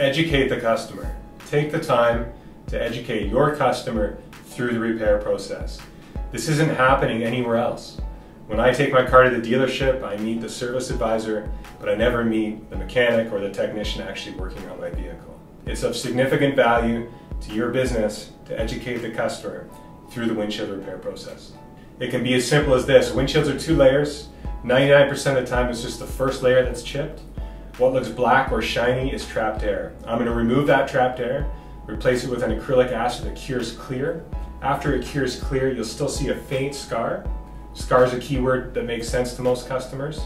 Educate the customer. Take the time to educate your customer through the repair process. This isn't happening anywhere else. When I take my car to the dealership, I meet the service advisor, but I never meet the mechanic or the technician actually working on my vehicle. It's of significant value to your business to educate the customer through the windshield repair process. It can be as simple as this. Windshields are two layers. 99% of the time it's just the first layer that's chipped. What looks black or shiny is trapped air. I'm going to remove that trapped air, replace it with an acrylic acid that cures clear. After it cures clear, you'll still see a faint scar. Scar is a keyword that makes sense to most customers.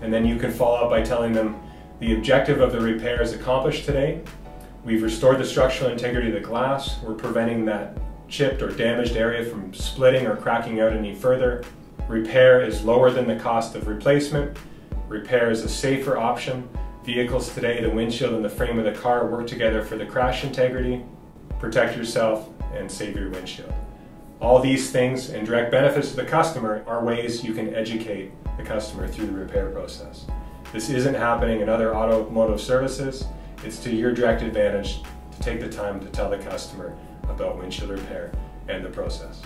And then you can follow up by telling them the objective of the repair is accomplished today. We've restored the structural integrity of the glass. We're preventing that chipped or damaged area from splitting or cracking out any further. Repair is lower than the cost of replacement. Repair is a safer option. Vehicles today, the windshield and the frame of the car work together for the crash integrity. Protect yourself and save your windshield. All these things and direct benefits to the customer are ways you can educate the customer through the repair process. This isn't happening in other automotive services. It's to your direct advantage to take the time to tell the customer about windshield repair and the process.